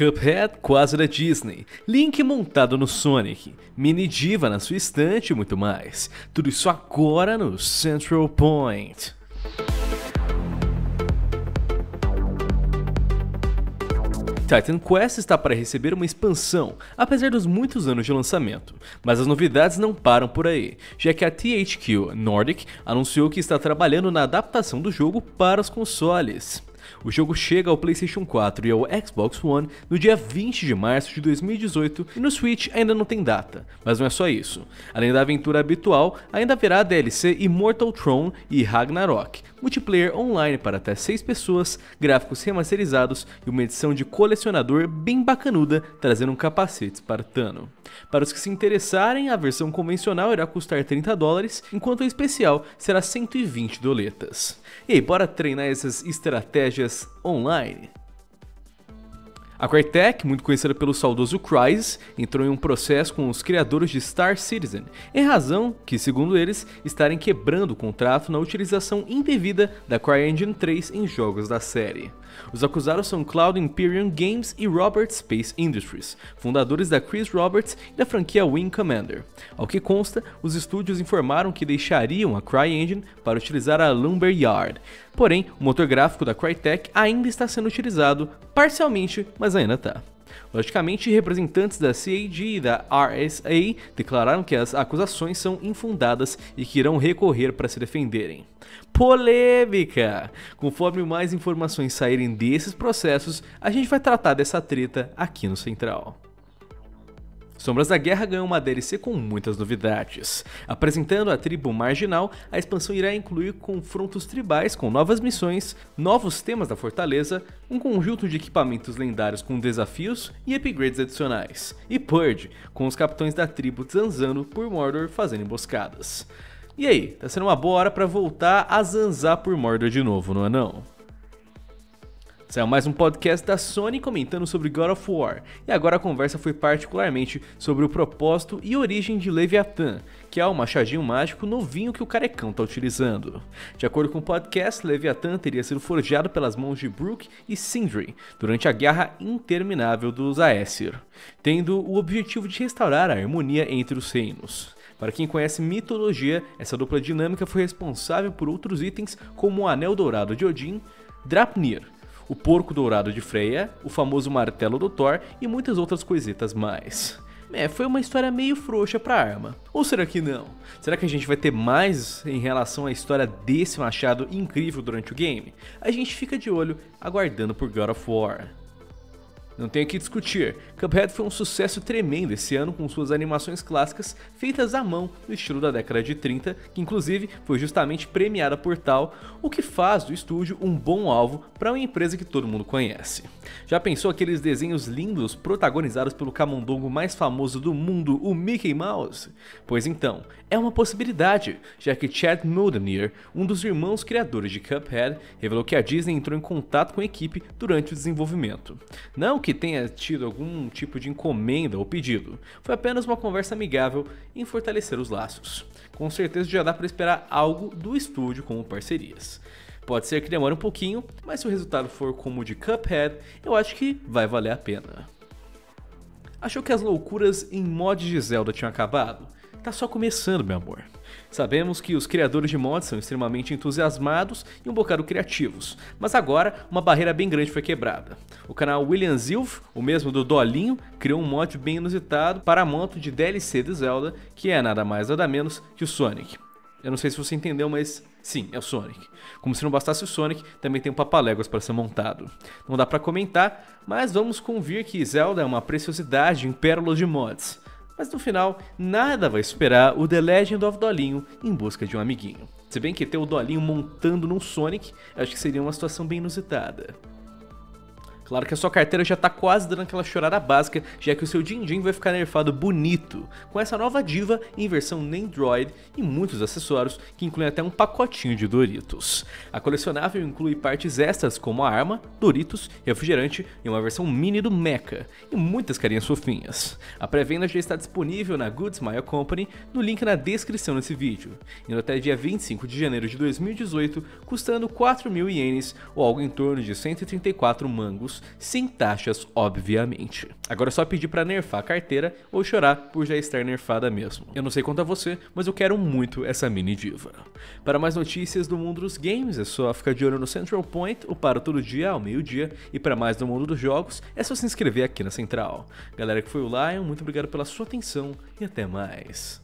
Cuphead quase da Disney, Link montado no Sonic, Mini Diva na sua estante e muito mais. Tudo isso agora no Central Point. Titan Quest está para receber uma expansão, apesar dos muitos anos de lançamento, mas as novidades não param por aí, já que a THQ Nordic anunciou que está trabalhando na adaptação do jogo para os consoles. O jogo chega ao PlayStation 4 e ao Xbox One no dia 20 de março de 2018 e no Switch ainda não tem data. Mas não é só isso. Além da aventura habitual, ainda haverá DLC Immortal Throne e Ragnarok, multiplayer online para até 6 pessoas, gráficos remasterizados e uma edição de colecionador bem bacanuda trazendo um capacete espartano. Para os que se interessarem, a versão convencional irá custar 30 dólares, enquanto a especial será 120 doletas. E aí, bora treinar essas estratégias online? A Crytek, muito conhecida pelo saudoso Crysis, entrou em um processo com os criadores de Star Citizen, em razão que, segundo eles, estarem quebrando o contrato na utilização indevida da CryEngine 3 em jogos da série. Os acusados são Cloud Imperium Games e Robert Space Industries, fundadores da Chris Roberts e da franquia Wing Commander. Ao que consta, os estúdios informaram que deixariam a CryEngine para utilizar a Lumberyard. Porém, o motor gráfico da Crytek ainda está sendo utilizado, parcialmente, mas ainda está. Logicamente, representantes da CAG e da RSA declararam que as acusações são infundadas e que irão recorrer para se defenderem. Polêmica! Conforme mais informações saírem desses processos, a gente vai tratar dessa treta aqui no Central. Sombras da Guerra ganhou uma DLC com muitas novidades. Apresentando a tribo marginal, a expansão irá incluir confrontos tribais com novas missões, novos temas da fortaleza, um conjunto de equipamentos lendários com desafios e upgrades adicionais, e Purge, com os capitães da tribo zanzando por Mordor fazendo emboscadas. E aí, tá sendo uma boa hora para voltar a zanzar por Mordor de novo, não é não? Saiu mais um podcast da Sony comentando sobre God of War, e agora a conversa foi particularmente sobre o propósito e origem de Leviathan, que é o machadinho mágico novinho que o carecão está utilizando. De acordo com o podcast, Leviathan teria sido forjado pelas mãos de Brook e Sindri durante a guerra interminável dos Aesir, tendo o objetivo de restaurar a harmonia entre os reinos. Para quem conhece mitologia, essa dupla dinâmica foi responsável por outros itens como o Anel Dourado de Odin, Drapnir, o porco dourado de Freya, o famoso martelo do Thor e muitas outras coisitas mais. É, foi uma história meio frouxa pra arma. Ou será que não? Será que a gente vai ter mais em relação à história desse machado incrível durante o game? A gente fica de olho aguardando por God of War. Não tenho que discutir, Cuphead foi um sucesso tremendo esse ano com suas animações clássicas feitas à mão no estilo da década de 30, que inclusive foi justamente premiada por tal, o que faz do estúdio um bom alvo para uma empresa que todo mundo conhece. Já pensou aqueles desenhos lindos protagonizados pelo camundongo mais famoso do mundo, o Mickey Mouse? Pois então, é uma possibilidade, já que Chad Moldenier, um dos irmãos criadores de Cuphead, revelou que a Disney entrou em contato com a equipe durante o desenvolvimento. Não que tenha tido algum tipo de encomenda ou pedido, foi apenas uma conversa amigável em fortalecer os laços. Com certeza já dá para esperar algo do estúdio como parcerias. Pode ser que demore um pouquinho, mas se o resultado for como o de Cuphead, eu acho que vai valer a pena. Achou que as loucuras em mods de Zelda tinham acabado? Tá só começando, meu amor. Sabemos que os criadores de mods são extremamente entusiasmados e um bocado criativos, mas agora uma barreira bem grande foi quebrada. O canal William Zilf, o mesmo do Dolinho, criou um mod bem inusitado para a moto de DLC de Zelda, que é nada mais nada menos que o Sonic. Eu não sei se você entendeu, mas sim, é o Sonic. Como se não bastasse o Sonic, também tem um papaléguas para ser montado. Não dá para comentar, mas vamos convir que Zelda é uma preciosidade em pérolas de mods mas no final nada vai esperar o The Legend of Dolinho em busca de um amiguinho. Se bem que ter o Dolinho montando num Sonic, acho que seria uma situação bem inusitada. Claro que a sua carteira já tá quase dando aquela chorada básica, já que o seu Din Din vai ficar nerfado bonito, com essa nova diva em versão Nendroid e muitos acessórios que incluem até um pacotinho de Doritos. A colecionável inclui partes extras como a arma, Doritos, refrigerante e uma versão mini do Mecha, e muitas carinhas fofinhas. A pré-venda já está disponível na Good Smile Company, no link na descrição desse vídeo, indo até dia 25 de janeiro de 2018, custando 4 mil ienes ou algo em torno de 134 mangos sem taxas, obviamente. Agora é só pedir para nerfar a carteira ou chorar por já estar nerfada mesmo. Eu não sei quanto a você, mas eu quero muito essa mini diva. Para mais notícias do mundo dos games, é só ficar de olho no Central Point, o Paro Todo Dia ao meio-dia, e para mais do mundo dos jogos, é só se inscrever aqui na Central. Galera que foi o Lion, muito obrigado pela sua atenção e até mais.